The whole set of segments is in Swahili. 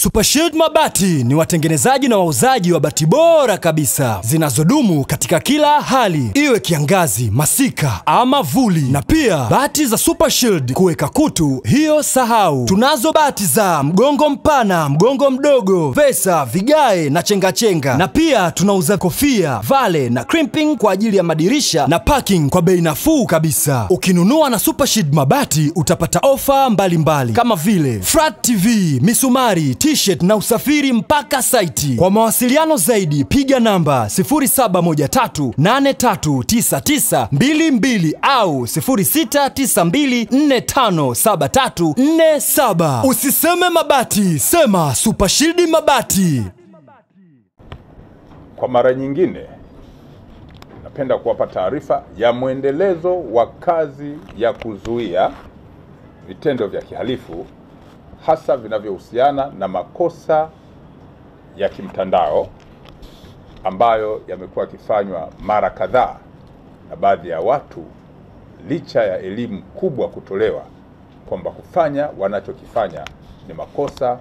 Super Shield Mabati ni watengenezaji na wauzaji wa bati bora kabisa zinazodumu katika kila hali, iwe kiangazi, masika ama vuli. Na pia bati za Super Shield kuweka kutu, hiyo sahau. Tunazo bati za mgongo mpana, mgongo mdogo, vesa, vigae na chengachenga. Na pia tunauza kofia, vale na crimping kwa ajili ya madirisha na parking kwa bei nafuu kabisa. Ukinunua na Super Shield Mabati utapata ofa mbalimbali kama vile flat TV, misumari, t-shirt na usafiri mpaka saiti. Kwa mawasiliano zaidi piga namba 0713839922 au 0692457347. Usiseme mabati, sema Super Shield Mabati. Kwa mara nyingine, napenda kuwapa taarifa ya mwendelezo wa kazi ya kuzuia vitendo vya kihalifu hasa vinavyohusiana na makosa ya kimtandao ambayo yamekuwa yakifanywa mara kadhaa na baadhi ya watu licha ya elimu kubwa kutolewa kwamba kufanya wanachokifanya ni makosa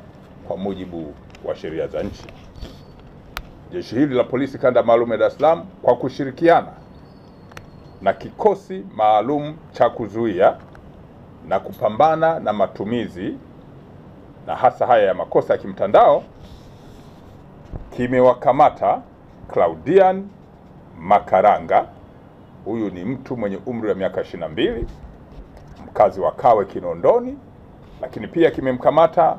kwa mujibu wa sheria za nchi. Jeshi hili la polisi kanda maalum ya Dar es Salaam kwa kushirikiana na kikosi maalum cha kuzuia na kupambana na matumizi na hasa haya ya makosa ya kimtandao kimewakamata Claudian Makaranga. Huyu ni mtu mwenye umri wa miaka 22 mkazi wa Kawe Kinondoni, lakini pia kimemkamata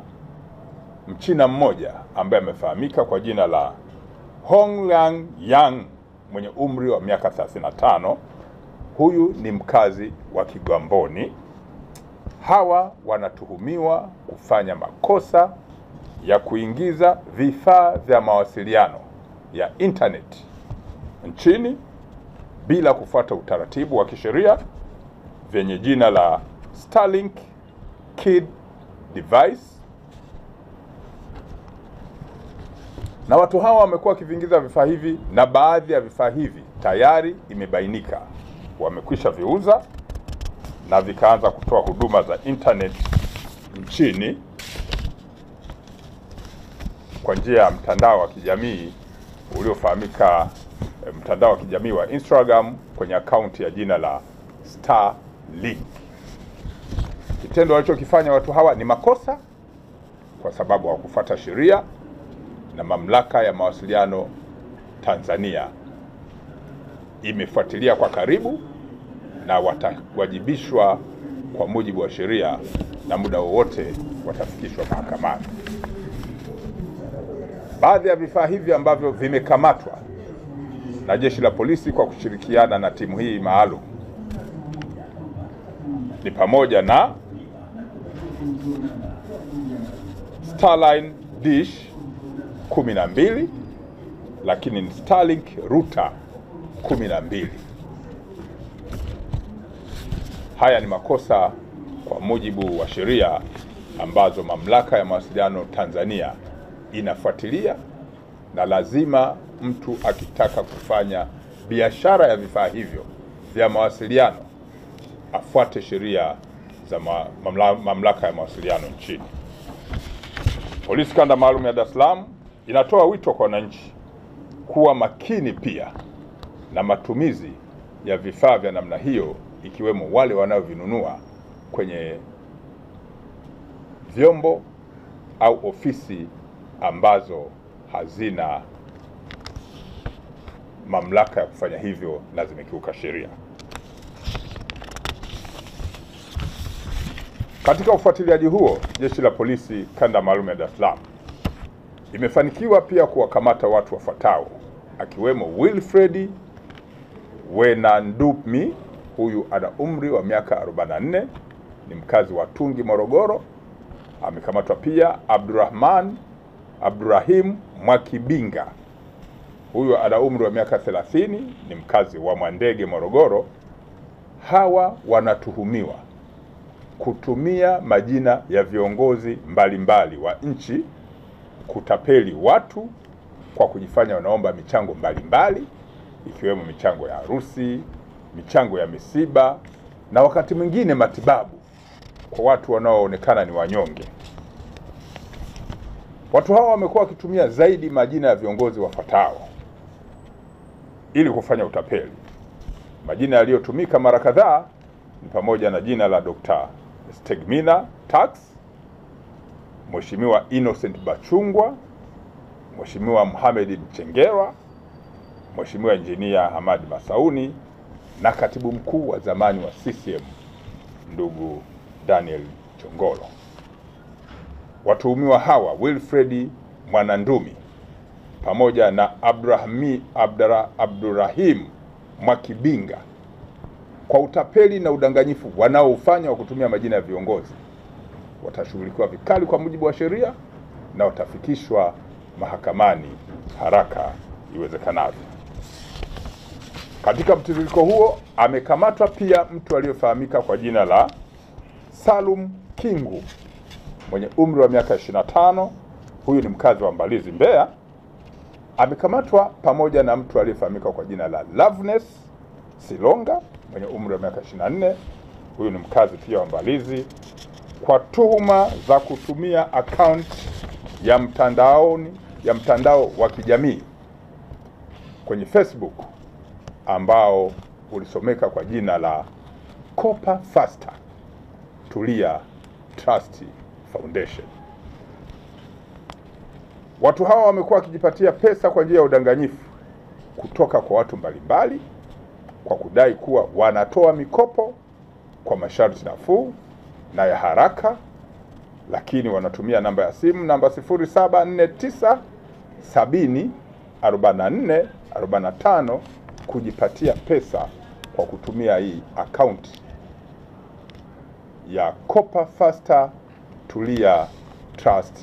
Mchina mmoja ambaye amefahamika kwa jina la Hongliang Yang mwenye umri wa miaka 35. Huyu ni mkazi wa Kigamboni. Hawa wanatuhumiwa kufanya makosa ya kuingiza vifaa vya mawasiliano ya internet nchini bila kufuata utaratibu wa kisheria vyenye jina la Starlink Kid device, na watu hawa wamekuwa wakiviingiza vifaa hivi, na baadhi ya vifaa hivi tayari imebainika. Wamekwisha viuza na vikaanza kutoa huduma za internet nchini kwa njia ya mtandao wa kijamii uliofahamika eh, mtandao wa kijamii wa Instagram kwenye akaunti ya jina la Starlink. Kitendo walichokifanya watu hawa ni makosa kwa sababu hawakufuata sheria na mamlaka ya mawasiliano Tanzania imefuatilia kwa karibu na watawajibishwa kwa mujibu wa sheria na muda wowote watafikishwa mahakamani. Baadhi ya vifaa hivi ambavyo vimekamatwa na jeshi la polisi kwa kushirikiana na timu hii maalum ni pamoja na Starline dish 12 lakini ni Starlink router 12. Haya ni makosa kwa mujibu wa sheria ambazo mamlaka ya mawasiliano Tanzania inafuatilia, na lazima mtu akitaka kufanya biashara ya vifaa hivyo vya mawasiliano afuate sheria za ma, mamla, mamlaka ya mawasiliano nchini. Polisi kanda maalum ya Dar es Salaam inatoa wito kwa wananchi kuwa makini pia na matumizi ya vifaa vya namna hiyo ikiwemo wale wanaovinunua kwenye vyombo au ofisi ambazo hazina mamlaka ya kufanya hivyo na zimekiuka sheria. Katika ufuatiliaji huo, jeshi la polisi kanda maalum ya Dar es Salaam imefanikiwa pia kuwakamata watu wafuatao akiwemo Wilfred Wenandupmi, huyu ana umri wa miaka 44, ni mkazi wa Tungi, Morogoro. Amekamatwa pia Abdurrahman Abdurrahim Mwakibinga, huyu ana umri wa miaka 30, ni mkazi wa Mwandege, Morogoro. Hawa wanatuhumiwa kutumia majina ya viongozi mbalimbali mbali wa nchi kutapeli watu kwa kujifanya wanaomba michango mbalimbali ikiwemo michango ya harusi, michango ya misiba na wakati mwingine matibabu kwa watu wanaoonekana ni wanyonge. Watu hawa wamekuwa wakitumia zaidi majina ya viongozi wafuatao ili kufanya utapeli. Majina yaliyotumika mara kadhaa ni pamoja na jina la Dr. Stegmina Tax, Mheshimiwa Innocent Bachungwa, Mheshimiwa Mohamed Mchengerwa, Mheshimiwa Injinia Hamad Masauni na katibu mkuu wa zamani wa CCM ndugu Daniel Chongolo. Watuhumiwa hawa Wilfred Mwanandumi pamoja na Abrahami Abdara, Abdurahim Mwakibinga kwa utapeli na udanganyifu wanaofanya wa kutumia majina ya viongozi watashughulikiwa vikali kwa mujibu wa sheria na watafikishwa mahakamani haraka iwezekanavyo. Katika mtiririko huo amekamatwa pia mtu aliyefahamika kwa jina la Salum Kingu mwenye umri wa miaka 25. Huyu ni mkazi wa Mbalizi, Mbeya. Amekamatwa pamoja na mtu aliyefahamika kwa jina la Loveness Silonga mwenye umri wa miaka 24. Huyu ni mkazi pia wa Mbalizi kwa tuhuma za kutumia akaunti ya mtandaoni ya mtandao wa kijamii kwenye Facebook ambao ulisomeka kwa jina la Kopa Faster Tulia Trust Foundation. Watu hawa wamekuwa wakijipatia pesa kwa njia ya udanganyifu kutoka kwa watu mbalimbali kwa kudai kuwa wanatoa mikopo kwa masharti nafuu na ya haraka, lakini wanatumia namba ya simu namba 0749 70 44 45 kujipatia pesa kwa kutumia hii akaunti ya Kopa Faster Tulia Trust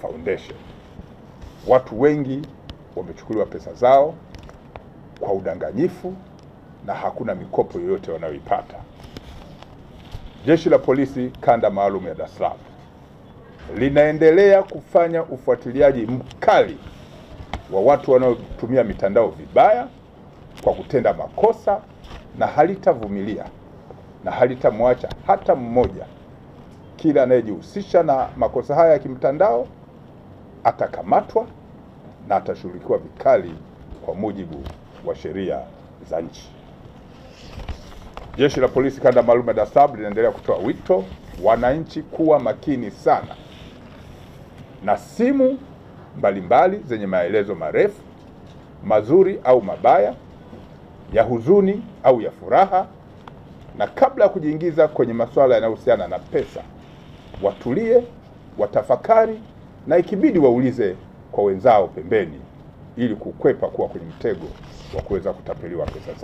Foundation. Watu wengi wamechukuliwa pesa zao kwa udanganyifu na hakuna mikopo yoyote wanayoipata. Jeshi la Polisi kanda maalum ya Dar es Salaam linaendelea kufanya ufuatiliaji mkali wa watu wanaotumia mitandao vibaya kwa kutenda makosa na halitavumilia na halitamwacha hata mmoja. Kila anayejihusisha na makosa haya ya kimtandao atakamatwa na atashughulikiwa vikali kwa mujibu wa sheria za nchi. Jeshi la Polisi kanda maalum ya Dar es Salaam linaendelea kutoa wito wananchi kuwa makini sana na simu mbalimbali zenye maelezo marefu mazuri au mabaya, ya huzuni au ya furaha, na kabla ya kujiingiza kwenye masuala yanayohusiana na pesa, watulie, watafakari na ikibidi waulize kwa wenzao pembeni, ili kukwepa kuwa kwenye mtego wa kuweza kutapeliwa pesa zao.